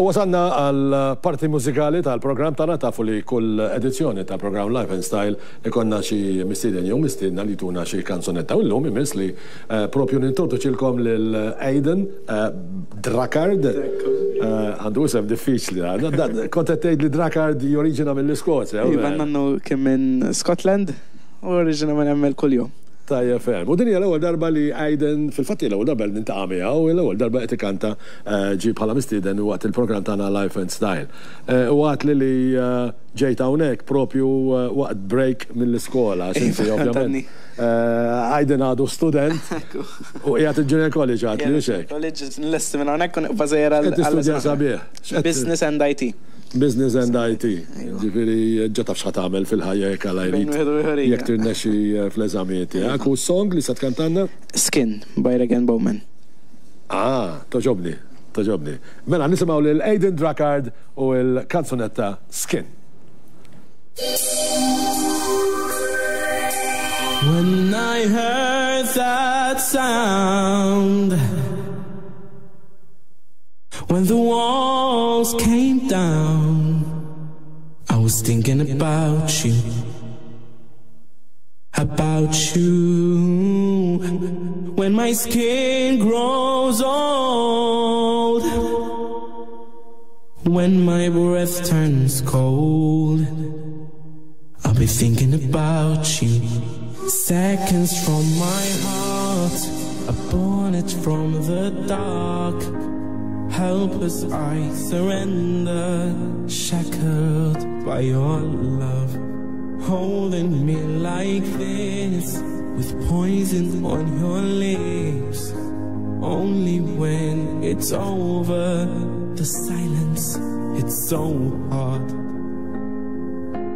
U għasanna għal-parti mużikali tal-program tana tafu li kull edizzjoni tal-program Life and Style ikonna xie mistiden jew mistidna li tuna xie kanzonetta u l-lum imis li eh, propju nintroduċilkom l-Aiden eh, Drakard. Eh, għandu sem diffiċli, kontettajt li Drakard jorigina mill-Skozja. Ivan nannu kim minn Scotland u origina minn emmel kull-jum. Tajja ferm. U dinja l-ewwel darba li Aiden fil-fatti l-ewwel darba li nintaqa' miegħu u l-ewwel darba qed ikanta eh, ġi bħala mistieden waqt il-programm tagħna Life and Style. Eh, u għat li li eh, ġejt hawnhekk propju waqt break mill-iskola, xinti iva, ovvjament. Aiden għadu student u jgħat il-Junior College għat li xek. College l-lesti minn hawnhekk kun bażejra Business and IT. Business and IT. Ġifiri, ġata fxħat għamel fil-ħajja jek għala jrid. Jek tirnexi eh, fl-eżamiet jek. U song li sat kantanna? Skin, by Regan Bowman. Ah, toġobni, toġobni. Mela, nisimaw l-Aiden Drakard u l-kanzunetta Skin. When I heard that sound When the walls came down, I was thinking about you. About you. When my skin grows old, when my breath turns cold, I'll be thinking about you. Seconds from my heart, a it from the dark. Helpless I surrender, shackled by your love. Holding me like this, with poison on your lips. Only when it's over, the silence, it's so hard.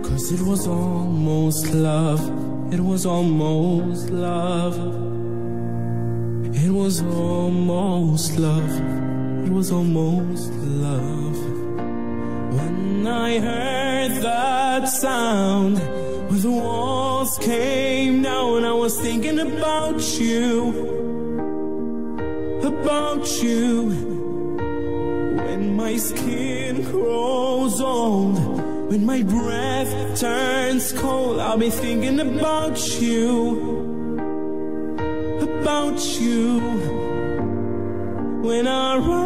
Cause it was almost love, it was almost love. It was almost love was almost love. When I heard that sound, when the walls came down, I was thinking about you, about you. When my skin grows old, when my breath turns cold, I'll be thinking about you, about you. When I run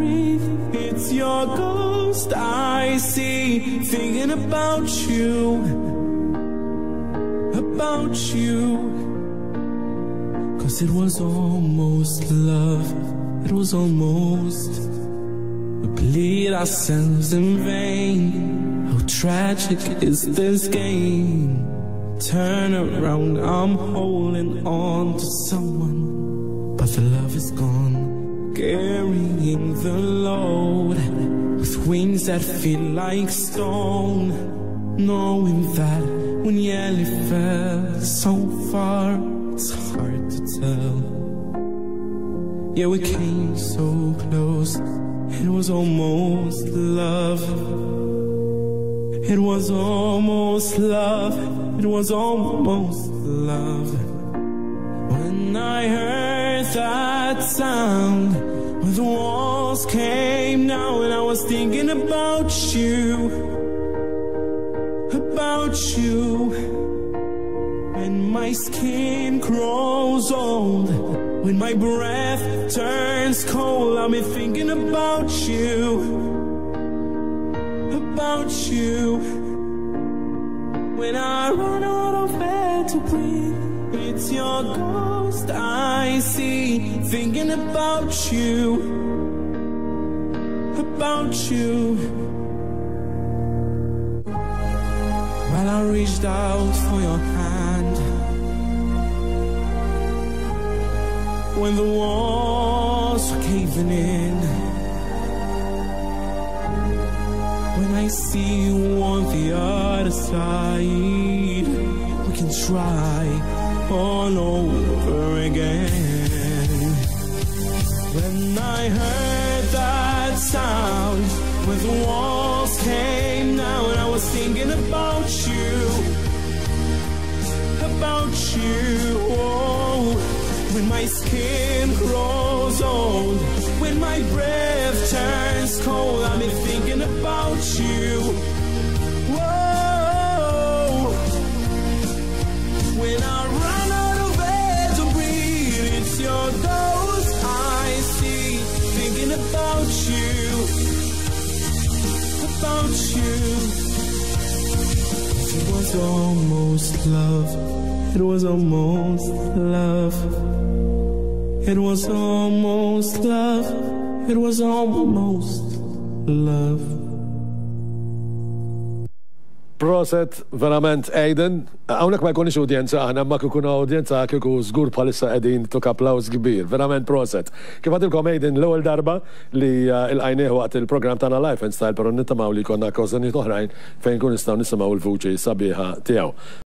breathe, it's your ghost I see. Thinking about you, about you. Cause it was almost love, it was almost. We bleed ourselves in vain. How tragic is this game? Turn around, I'm holding on to someone but the love carrying the load with wings that feel like stone. Knowing that when Yelly fell so far, it's hard to tell. Yeah, we came so close, it was almost love. It was almost love, it was almost love. When I heard that sound when the walls came down and I was thinking about you, about you. When my skin grows old, when my breath turns cold, I'll be thinking about you, about you. When I run out of air to breathe, it's your ghost I see thinking about you, about you. While I reached out for your hand, when the walls were caving in, when I see you on the other side, we can try all over again. When I heard that sound, when the walls came down, I was thinking about you, about you. Oh, when my skin grows old, when my breath turns cold, I'm thinking about you. You. It was almost love. It was almost love. It was almost love. It was almost love. Proset, verament, Aiden. Għawnek ma jkunix udjenza, għana ma kikun udjenza kiku zgur palissa edin tuk applaus kbir. Verament proset. Kif għadilkom Aiden l-ewel darba li uh, il-għajneħu għat il-program tana Life and Style, pero nittamaw li konna kozzani toħrajn fejn kun nistaw nisimaw il-vuċi sabiħa tijaw.